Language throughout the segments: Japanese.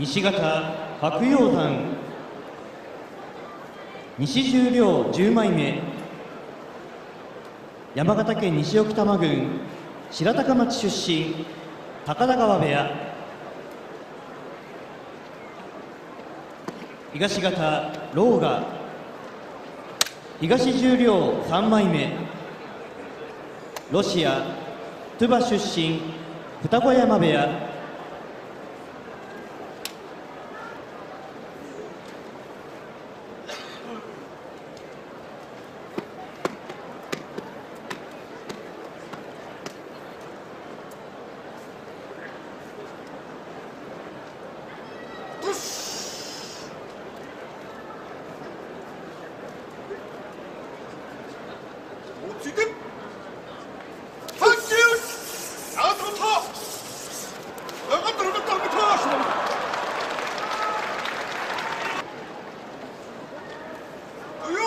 西方白鷹山西十両10枚目。山形県西奥多摩郡。白鷹町出身。高田川部屋。東方狼雅。東十両3枚目。ロシア。トゥバ出身。双子山部屋。た分かった分かったしよ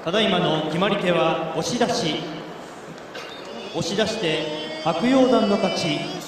ーただいまの決まり手は押し出し。押し出して白鷹団の勝ち。